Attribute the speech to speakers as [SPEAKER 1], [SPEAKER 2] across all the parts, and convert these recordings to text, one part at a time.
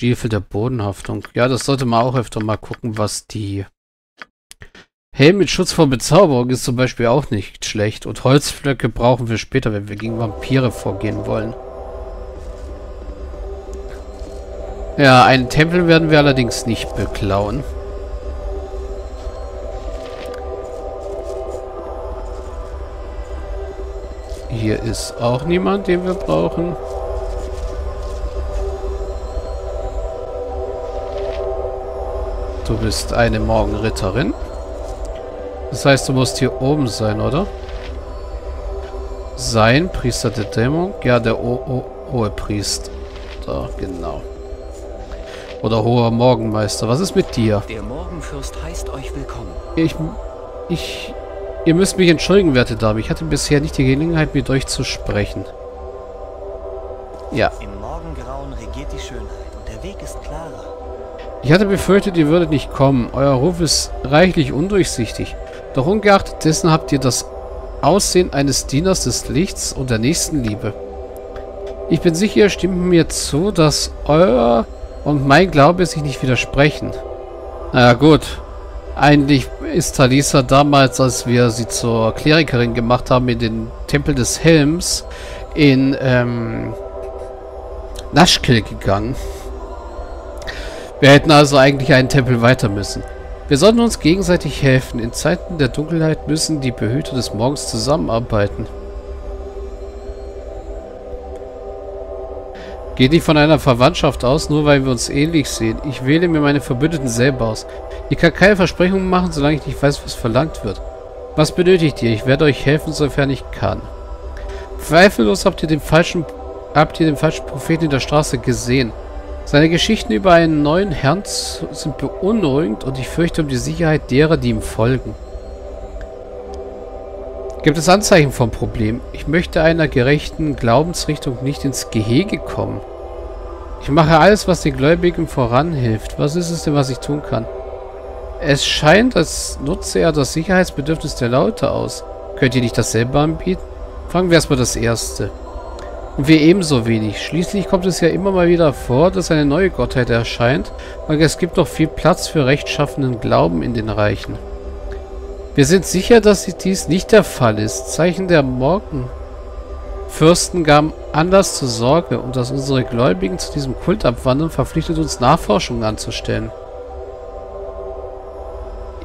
[SPEAKER 1] Stiefel der Bodenhaftung. Ja, das sollte man auch öfter mal gucken, was die... Helm mit Schutz vor Bezauberung ist zum Beispiel auch nicht schlecht. Und Holzflöcke brauchen wir später, wenn wir gegen Vampire vorgehen wollen. Ja, einen Tempel werden wir allerdings nicht beklauen. Hier ist auch niemand, den wir brauchen. Du bist eine Morgenritterin. Das heißt, du musst hier oben sein, oder? Sein, Priester der Dämon. Ja, der hohe Priester. Da, genau. Oder hoher Morgenmeister. Was ist mit dir?
[SPEAKER 2] Der Morgenfürst heißt euch willkommen.
[SPEAKER 1] Ich... Ich... Ihr müsst mich entschuldigen, werte Dame. Ich hatte bisher nicht die Gelegenheit, mit euch zu sprechen. Ja.
[SPEAKER 2] Im Morgengrauen regiert die Schönheit und der Weg ist klarer.
[SPEAKER 1] Ich hatte befürchtet, ihr würdet nicht kommen. Euer Ruf ist reichlich undurchsichtig. Doch ungeachtet dessen habt ihr das Aussehen eines Dieners des Lichts und der nächsten Liebe. Ich bin sicher, ihr stimmt mir zu, dass euer und mein Glaube sich nicht widersprechen. Naja gut. Eigentlich ist Talisa damals, als wir sie zur Klerikerin gemacht haben, in den Tempel des Helms in ähm, Naschkill gegangen. Wir hätten also eigentlich einen Tempel weiter müssen. Wir sollten uns gegenseitig helfen. In Zeiten der Dunkelheit müssen die Behüter des Morgens zusammenarbeiten. Geht nicht von einer Verwandtschaft aus, nur weil wir uns ähnlich sehen. Ich wähle mir meine Verbündeten selber aus. Ich kann keine Versprechungen machen, solange ich nicht weiß, was verlangt wird. Was benötigt ihr? Ich werde euch helfen, sofern ich kann. Zweifellos habt ihr den falschen, habt ihr den falschen Propheten in der Straße gesehen. Seine Geschichten über einen neuen Herrn sind beunruhigend und ich fürchte um die Sicherheit derer, die ihm folgen. Gibt es Anzeichen vom Problem? Ich möchte einer gerechten Glaubensrichtung nicht ins Gehege kommen. Ich mache alles, was den Gläubigen voranhilft. Was ist es denn, was ich tun kann? Es scheint, als nutze er das Sicherheitsbedürfnis der Leute aus. Könnt ihr nicht dasselbe anbieten? Fangen wir erstmal das Erste. Und wir ebenso wenig. Schließlich kommt es ja immer mal wieder vor, dass eine neue Gottheit erscheint, weil es gibt noch viel Platz für rechtschaffenen Glauben in den Reichen. Wir sind sicher, dass dies nicht der Fall ist. Zeichen der Morgenfürsten gaben Anlass zur Sorge und dass unsere Gläubigen zu diesem Kult abwandern, verpflichtet uns Nachforschungen anzustellen.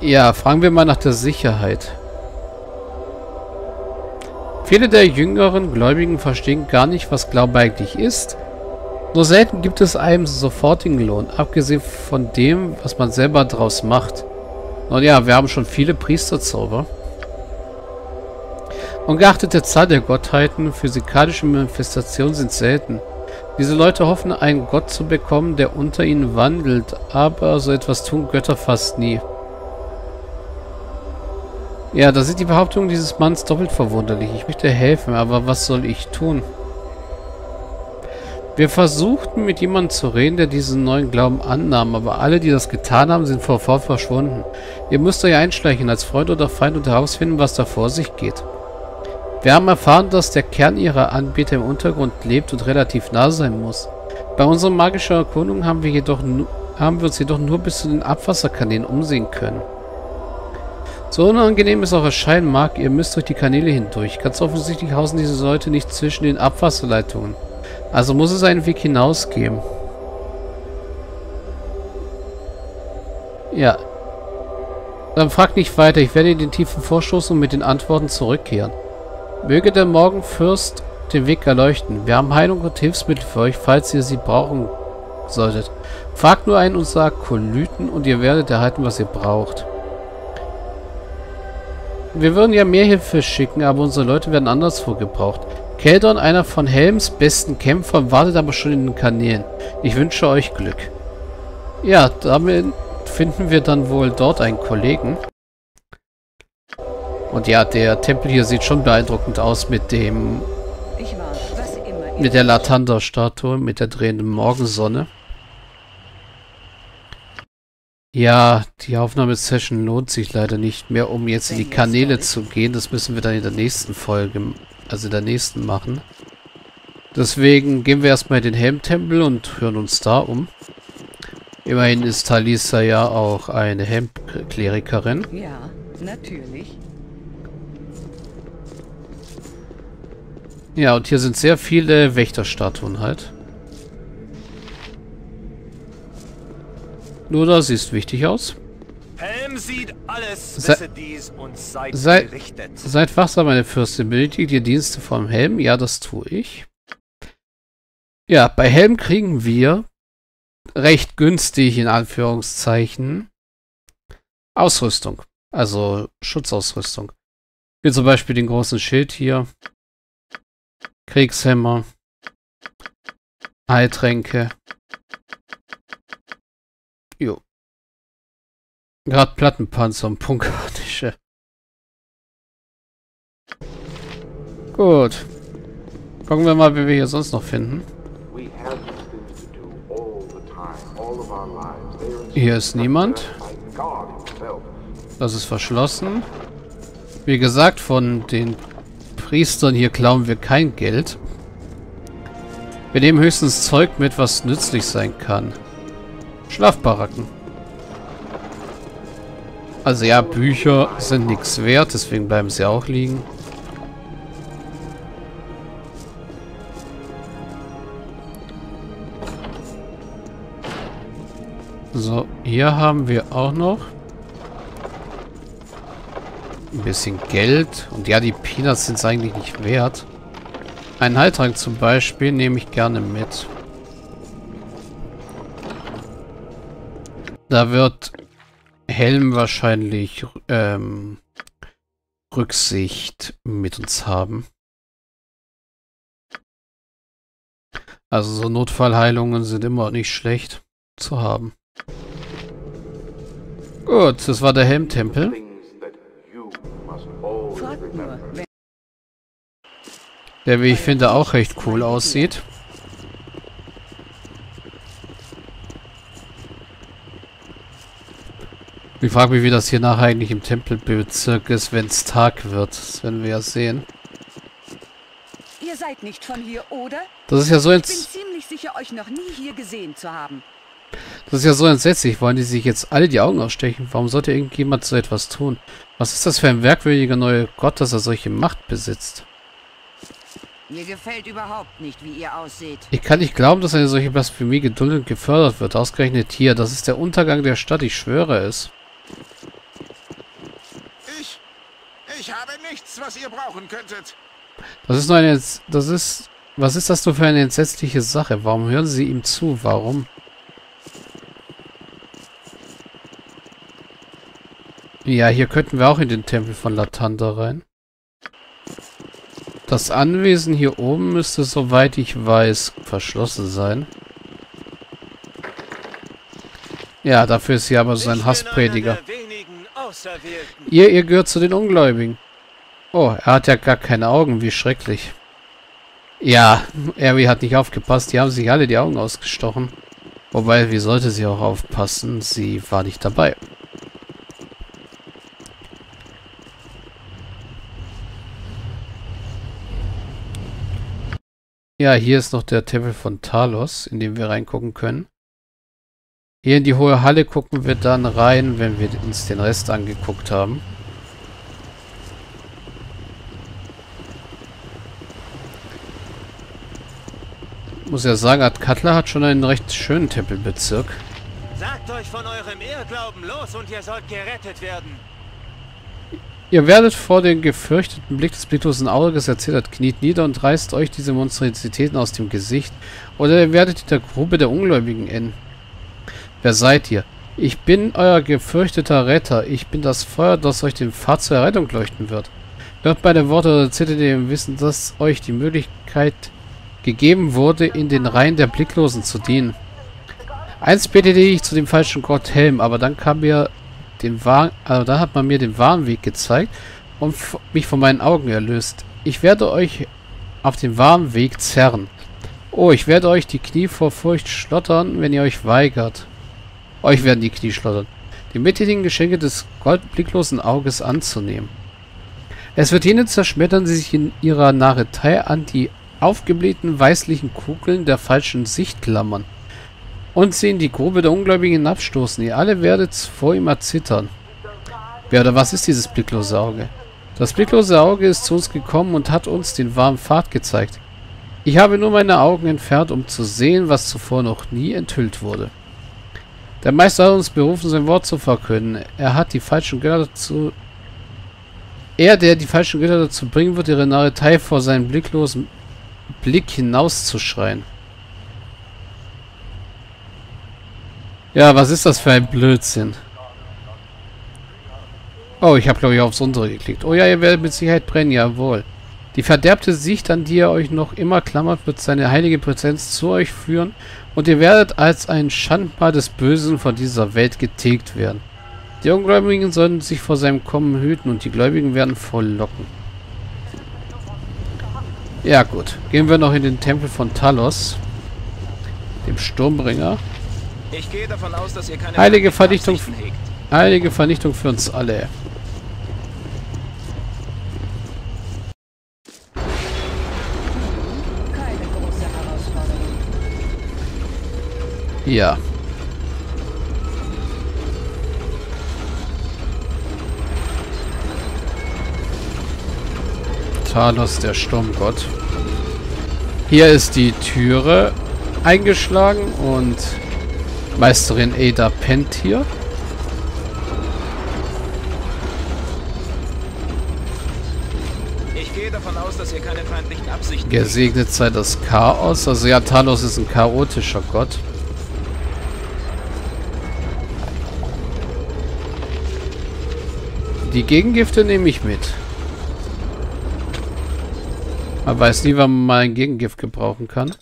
[SPEAKER 1] Ja, fragen wir mal nach der Sicherheit. Viele der jüngeren Gläubigen verstehen gar nicht, was Glaube eigentlich ist. Nur selten gibt es einem sofortigen Lohn, abgesehen von dem, was man selber daraus macht. Nun ja, wir haben schon viele Priesterzauber. Ungeachtet der Zahl der Gottheiten, physikalische Manifestationen sind selten. Diese Leute hoffen, einen Gott zu bekommen, der unter ihnen wandelt, aber so etwas tun Götter fast nie. Ja, da sind die Behauptungen dieses Manns doppelt verwunderlich. Ich möchte helfen, aber was soll ich tun? Wir versuchten mit jemandem zu reden, der diesen neuen Glauben annahm, aber alle, die das getan haben, sind sofort verschwunden. Ihr müsst euch einschleichen als Freund oder Feind und herausfinden, was da vor sich geht. Wir haben erfahren, dass der Kern ihrer Anbieter im Untergrund lebt und relativ nah sein muss. Bei unserer magischen Erkundung haben wir, jedoch haben wir uns jedoch nur bis zu den Abwasserkanälen umsehen können. So unangenehm es auch erscheinen mag, ihr müsst durch die Kanäle hindurch. Ganz offensichtlich hausen diese Leute nicht zwischen den Abwasserleitungen. Also muss es einen Weg hinaus geben. Ja. Dann fragt nicht weiter. Ich werde in den tiefen Vorstoßen und mit den Antworten zurückkehren. Möge der Morgenfürst den Weg erleuchten. Wir haben Heilung und Hilfsmittel für euch, falls ihr sie brauchen solltet. Fragt nur einen unserer Kolyten und ihr werdet erhalten, was ihr braucht. Wir würden ja mehr Hilfe schicken, aber unsere Leute werden anderswo gebraucht. Keldon, einer von Helms besten Kämpfern, wartet aber schon in den Kanälen. Ich wünsche euch Glück. Ja, damit finden wir dann wohl dort einen Kollegen. Und ja, der Tempel hier sieht schon beeindruckend aus mit dem... Mit der Latanda-Statue, mit der drehenden Morgensonne. Ja, die Aufnahmesession lohnt sich leider nicht mehr, um jetzt in die Kanäle zu gehen. Das müssen wir dann in der nächsten Folge, also in der nächsten machen. Deswegen gehen wir erstmal in den Helmtempel und hören uns da um. Immerhin ist Talisa ja auch eine Hemdklerikerin.
[SPEAKER 3] Ja, natürlich.
[SPEAKER 1] Ja, und hier sind sehr viele Wächterstatuen halt. Nur da siehst wichtig aus.
[SPEAKER 2] Helm sieht alles,
[SPEAKER 1] Se
[SPEAKER 2] wisse dies und seid
[SPEAKER 1] Sei-
[SPEAKER 2] gerichtet.
[SPEAKER 1] Seid wachsam, meine Fürstin. Benötigt ihr Dienste vom Helm? Ja, das tue ich. Ja, bei Helm kriegen wir recht günstig, in Anführungszeichen, Ausrüstung. Also Schutzausrüstung. Wie zum Beispiel den großen Schild hier. Kriegshämmer. Heiltränke. Jo. Gerade Plattenpanzer und Punkartische. Gut. Gucken wir mal, wie wir hier sonst noch finden. Hier ist niemand. Das ist verschlossen. Wie gesagt, von den Priestern hier klauen wir kein Geld. Wir nehmen höchstens Zeug mit, was nützlich sein kann. Schlafbaracken. Also ja, Bücher sind nichts wert, deswegen bleiben sie auch liegen. So, hier haben wir auch noch ein bisschen Geld. Und ja, die Peanuts sind es eigentlich nicht wert. Einen Heiltrank zum Beispiel nehme ich gerne mit. Da wird Helm wahrscheinlich ähm, Rücksicht mit uns haben. Also so Notfallheilungen sind immer nicht schlecht zu haben. Gut, das war der Helmtempel. Der, wie ich finde, auch recht cool aussieht. Ich frage mich, wie das hier nachher eigentlich im Tempelbezirk ist, wenn es Tag wird. Das werden wir ja sehen.
[SPEAKER 3] ihr seid nicht von hier, oder?
[SPEAKER 1] Das ist ja so
[SPEAKER 3] Ich bin ziemlich sicher, euch noch nie hier gesehen zu haben.
[SPEAKER 1] das ist ja so entsetzlich. Wollen die sich jetzt alle die Augen ausstechen? Warum sollte irgendjemand so etwas tun? Was ist das für ein merkwürdiger neuer Gott, dass er solche Macht besitzt?
[SPEAKER 3] Mir gefällt überhaupt nicht, wie ihr ausseht.
[SPEAKER 1] Ich kann nicht glauben, dass eine solche Blasphemie geduldet und gefördert wird. Ausgerechnet hier. Das ist der Untergang der Stadt, ich schwöre es.
[SPEAKER 4] Ich. Ich habe nichts, was ihr brauchen könntet.
[SPEAKER 1] Das ist nur eine. Das ist. Was ist das für eine entsetzliche Sache? Warum hören Sie ihm zu? Warum? Ja, hier könnten wir auch in den Tempel von Latanda rein. Das Anwesen hier oben müsste, soweit ich weiß, verschlossen sein. Ja, dafür ist hier aber so ein Hassprediger. Ihr, ihr gehört zu den Ungläubigen. Oh, er hat ja gar keine Augen, wie schrecklich. Ja, Harry hat nicht aufgepasst, die haben sich alle die Augen ausgestochen. Wobei, wie sollte sie auch aufpassen? Sie war nicht dabei. Ja, hier ist noch der Tempel von Talos, in den wir reingucken können. Hier in die hohe Halle gucken wir dann rein, wenn wir uns den Rest angeguckt haben. Muss ja sagen, Atkatla hat schon einen recht schönen Tempelbezirk.
[SPEAKER 2] Sagt euch von eurem Irrglauben los und ihr sollt gerettet werden.
[SPEAKER 1] Ihr werdet vor dem gefürchteten Blick des blicklosen Auges erzittert, kniet nieder und reißt euch diese Monstrositäten aus dem Gesicht, oder ihr werdet in der Grube der Ungläubigen enden. Wer seid ihr? Ich bin euer gefürchteter Retter. Ich bin das Feuer, das euch den Pfad zur Errettung leuchten wird. Hört meine Worte oder zittert ihr im Wissen, dass euch die Möglichkeit gegeben wurde, in den Reihen der Blicklosen zu dienen. Einst betete ich zu dem falschen Gott Helm, aber dann kam mir den wahren, also dann hat man mir den wahren Weg gezeigt und mich von meinen Augen erlöst. Ich werde euch auf den wahren Weg zerren. Oh, ich werde euch die Knie vor Furcht schlottern, wenn ihr euch weigert. Euch werden die Knie schlottern. Die mittigen Geschenke des goldblicklosen Auges anzunehmen. Es wird jene zerschmettern, die sich in ihrer Narretei an die aufgeblähten weißlichen Kugeln der falschen Sicht klammern. und sie in die Grube der Ungläubigen hinabstoßen. Ihr alle werdet vor ihm erzittern. Wer oder was ist dieses blicklose Auge? Das blicklose Auge ist zu uns gekommen und hat uns den wahren Pfad gezeigt. Ich habe nur meine Augen entfernt, um zu sehen, was zuvor noch nie enthüllt wurde. Der Meister hat uns berufen, sein Wort zu verkünden. Er hat die falschen Götter dazu... Er, der die falschen Götter dazu bringen wird, ihre Narretei vor seinem blicklosen Blick hinauszuschreien. Ja, was ist das für ein Blödsinn? Oh, ich habe glaube ich aufs untere geklickt. Oh ja, ihr werdet mit Sicherheit brennen, jawohl. Die verderbte Sicht, an die ihr euch noch immer klammert, wird seine heilige Präsenz zu euch führen und ihr werdet als ein Schandmal des Bösen von dieser Welt getilgt werden. Die Ungläubigen sollen sich vor seinem Kommen hüten und die Gläubigen werden voll locken. Ja gut, gehen wir noch in den Tempel von Talos, dem Sturmbringer.
[SPEAKER 5] Ich gehe davon aus, dass ihr keine
[SPEAKER 1] Heilige Vernichtung, heilige Vernichtung für uns alle. Ja. Talos, der Sturmgott. Hier ist die Türe eingeschlagen und Meisterin Ada pennt hier.
[SPEAKER 5] Ich gehe davon aus, dass ihr keine feindlichen Absichten.
[SPEAKER 1] Gesegnet sei das Chaos. Also ja, Talos ist ein chaotischer Gott. Die Gegengifte nehme ich mit. Man weiß nie, wann man mal ein Gegengift gebrauchen kann.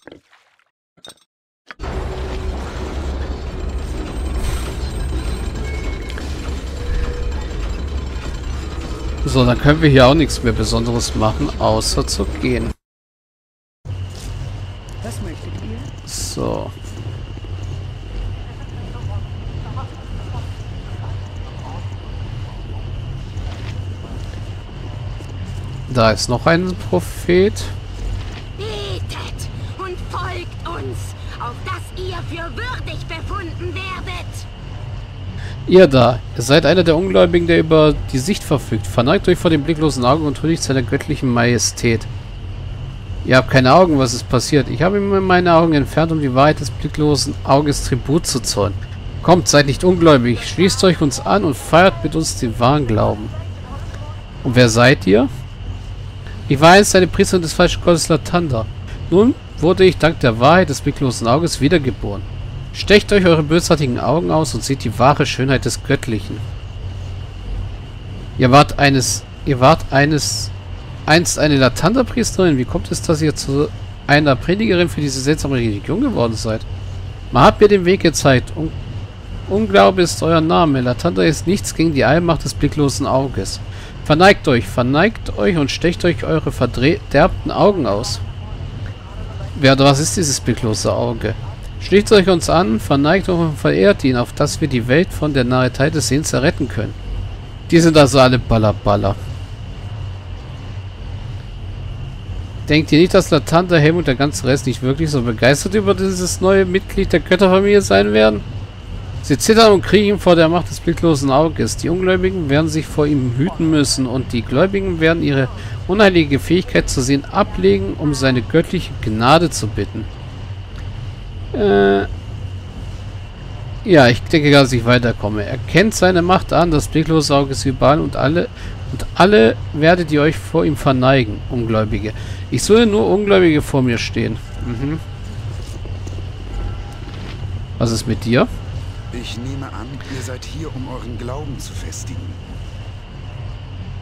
[SPEAKER 1] So, dann können wir hier auch nichts mehr Besonderes machen, außer zu gehen. So. Da ist noch ein Prophet.
[SPEAKER 6] Betet und folgt uns, auf dass ihr für würdig befunden werdet.
[SPEAKER 1] Ihr da, ihr seid einer der Ungläubigen, der über die Sicht verfügt. Verneigt euch vor dem blicklosen Auge und huldigt seiner göttlichen Majestät. Ihr habt keine Augen, was ist passiert? Ich habe mir meine Augen entfernt, um die Wahrheit des blicklosen Auges Tribut zu zollen. Kommt, seid nicht ungläubig, schließt euch uns an und feiert mit uns den wahren Glauben. Und wer seid ihr? Ich war einst eine Priesterin des falschen Gottes Latanda. Nun wurde ich dank der Wahrheit des blicklosen Auges wiedergeboren. Stecht euch eure bösartigen Augen aus und seht die wahre Schönheit des Göttlichen. Ihr wart eines, ihr wart eines, einst eine Latanda-Priesterin. Wie kommt es, dass ihr zu einer Predigerin für diese seltsame Religion geworden seid? Man hat mir den Weg gezeigt. Un Unglaube ist euer Name. Latanda ist nichts gegen die Allmacht des blicklosen Auges. Verneigt euch, verneigt euch und stecht euch eure verderbten Augen aus. Wer oder was ist dieses blicklose Auge? Schließt euch uns an, verneigt euch und verehrt ihn, auf dass wir die Welt von der Narretei des Sehens erretten können. Die sind also alle Ballerballer. Denkt ihr nicht, dass Latanta, Helm und der ganze Rest nicht wirklich so begeistert über dieses neue Mitglied der Götterfamilie sein werden? Sie zittern und kriegen vor der Macht des blicklosen Auges. Die Ungläubigen werden sich vor ihm hüten müssen und die Gläubigen werden ihre unheilige Fähigkeit zu sehen ablegen, um seine göttliche Gnade zu bitten. Äh ja, ich denke, dass ich weiterkomme. Er kennt seine Macht an, das blicklose Auge ist überall und alle und alle werdet ihr euch vor ihm verneigen, Ungläubige. Ich soll nur Ungläubige vor mir stehen. Mhm. Was ist mit dir?
[SPEAKER 4] Ich nehme an, ihr seid hier, um euren Glauben zu festigen.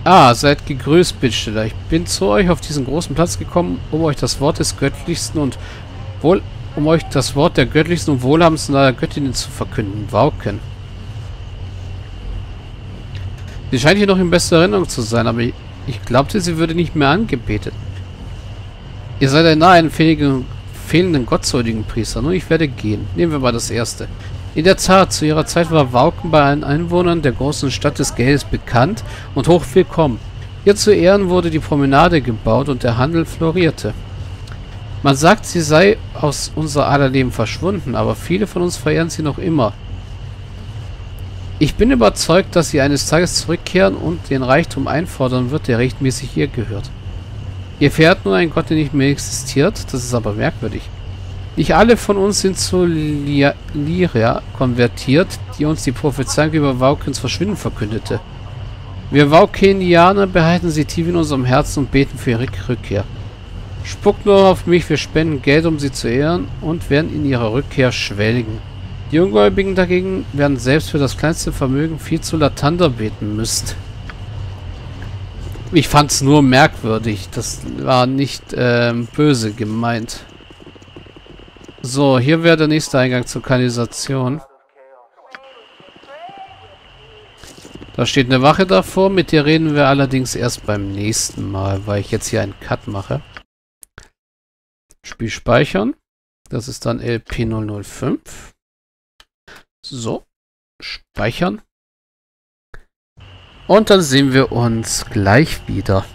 [SPEAKER 1] Ah, seid gegrüßt, Bittsteller. Ich bin zu euch auf diesen großen Platz gekommen, um euch das Wort des Göttlichsten und wohl um euch das Wort der göttlichsten und wohlhabendsten aller Göttinnen zu verkünden. Wauken. Sie scheint hier noch in bester Erinnerung zu sein, aber ich, ich glaubte, sie würde nicht mehr angebetet. Ihr seid ein nahe fehlenden, fehlenden gottsäuligen Priester. Nun, ich werde gehen. Nehmen wir mal das erste. In der Tat, zu ihrer Zeit war Wauken bei allen Einwohnern der großen Stadt des Geldes bekannt und hoch willkommen. Ihr zu Ehren wurde die Promenade gebaut und der Handel florierte. Man sagt, sie sei aus unser aller Leben verschwunden, aber viele von uns verehren sie noch immer. Ich bin überzeugt, dass sie eines Tages zurückkehren und den Reichtum einfordern wird, der rechtmäßig ihr gehört. Ihr verehrt nun einen Gott, der nicht mehr existiert, das ist aber merkwürdig. Nicht alle von uns sind zu Lyria konvertiert, die uns die Prophezeiung über Vaukens Verschwinden verkündete. Wir Vaukenianer behalten sie tief in unserem Herzen und beten für ihre Rückkehr. Spuckt nur auf mich, wir spenden Geld, um sie zu ehren und werden in ihrer Rückkehr schwelgen. Die Ungläubigen dagegen werden selbst für das kleinste Vermögen viel zu Latander beten müssen. Ich fand's nur merkwürdig. Das war nicht ähm, böse gemeint. So, hier wäre der nächste Eingang zur Kanalisation. Da steht eine Wache davor, mit der reden wir allerdings erst beim nächsten Mal, weil ich jetzt hier einen Cut mache. Spiel speichern. Das ist dann LP005. So, speichern. Und dann sehen wir uns gleich wieder.